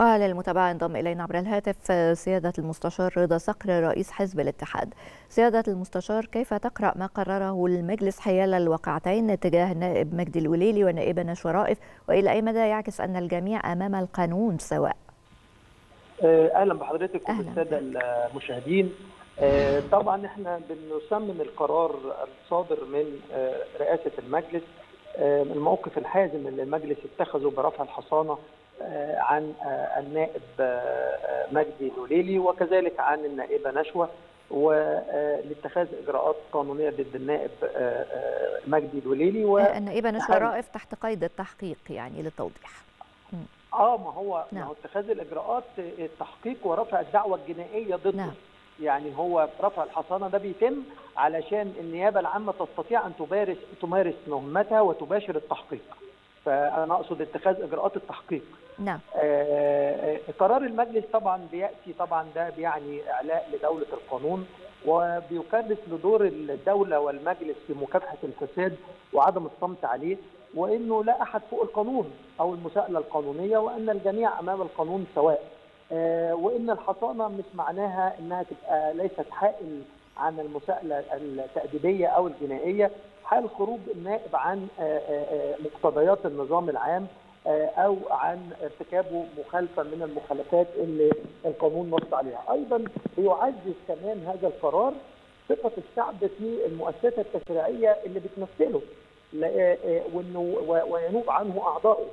وعلى المتابعة انضم إلينا عبر الهاتف سيادة المستشار رضا صقر رئيس حزب الاتحاد. سيادة المستشار كيف تقرأ ما قرره المجلس حيال الواقعتين تجاه النائب مجدي الوليلي والنائبة نشوى رائف وإلى أي مدى يعكس أن الجميع أمام القانون سواء؟ أهلا بحضرتك وبالسادة المشاهدين. طبعا إحنا بنسمم القرار الصادر من رئاسة المجلس الموقف الحازم اللي المجلس اتخذه برفع الحصانة عن النائب مجدي الوليلي وكذلك عن النائبة نشوى ولاتخاذ إجراءات قانونية ضد النائب مجدي الوليلي و النائبة نشوى رائف تحت قيد التحقيق يعني للتوضيح. آه ما هو نعم. ما هو اتخاذ الإجراءات التحقيق ورفع الدعوة الجنائية ضده. نعم. يعني هو رفع الحصانة ده بيتم علشان النيابة العامة تستطيع أن تمارس تمارس مهمتها وتباشر التحقيق. فأنا أقصد اتخاذ إجراءات التحقيق. نعم. آه قرار المجلس طبعا بيأتي طبعا ده بيعني إعلاء لدولة القانون وبيكرس لدور الدولة والمجلس في مكافحة الفساد وعدم الصمت عليه وإنه لا أحد فوق القانون أو المساءلة القانونية وأن الجميع أمام القانون سواء. آه وإن الحصانة مش معناها إنها تبقى ليست حائل عن المساءلة التأديبية أو الجنائية حال خروج النائب عن آه مقتضيات النظام العام أو عن ارتكابه مخالفة من المخالفات اللي القانون نص عليها أيضا بيعزز كمان هذا القرار ثقة الشعب في المؤسسة التشريعية اللي بتمثله وإنه وينوب عنه اعضائه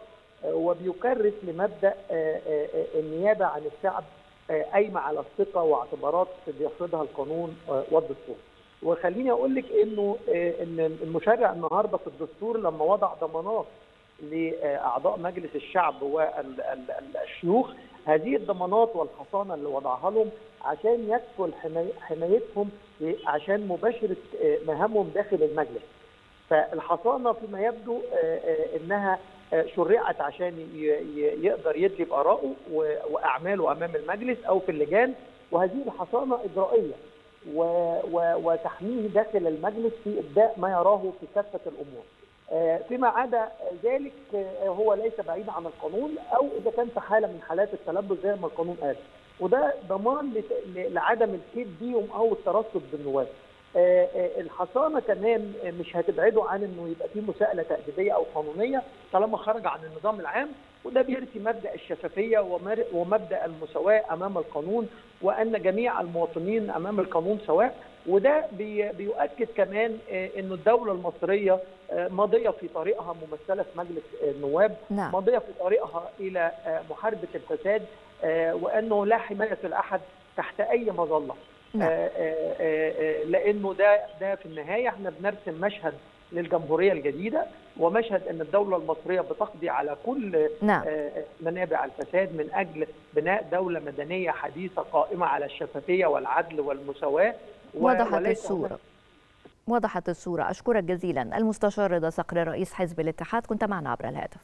وبيكرس لمبدأ النيابة عن الشعب قايمة على الثقة واعتبارات بيفرضها القانون والدستور. وخليني أقول لك انه إن المشرع النهارده في الدستور لما وضع ضمانات لأعضاء مجلس الشعب والشيوخ هذه الضمانات والحصانه اللي وضعها لهم عشان يكفل حمايتهم عشان مباشرة مهامهم داخل المجلس. فالحصانه فيما يبدو إنها شرعت عشان يقدر يدلي بارائه وأعماله أمام المجلس أو في اللجان وهذه الحصانه إجرائية وتحميه داخل المجلس في إبداء ما يراه في كافة الأمور. فيما عدا ذلك هو ليس بعيد عن القانون أو إذا كان في حاله من حالات التلبس زي ما القانون قال وده ضمان لعدم الكيد بيهم أو الترصد بالنواب. الحصانه كمان مش هتبعده عن إنه يبقى في مساءلة تأديبية أو قانونية طالما خرج عن النظام العام وده بيرثي مبدأ الشفافية ومبدأ المساواة أمام القانون وأن جميع المواطنين أمام القانون سواء وده بيؤكد كمان إنه الدولة المصرية ماضيه في طريقها ممثلة في مجلس النواب نعم. ماضيه في طريقها إلى محاربة الفساد وأنه لا حماية لاحد تحت أي مظلة نعم. لأنه ده ده في النهاية إحنا بنرسم مشهد للجمهورية الجديدة ومشهد إن الدولة المصرية بتقضي على كل نعم. منابع الفساد من أجل بناء دولة مدنية حديثة قائمة على الشفافية والعدل والمساواة. وضحت الصورة. وضحت الصورة. أشكرك جزيلا. المستشار رضا صقر رئيس حزب الاتحاد كنت معنا عبر الهاتف.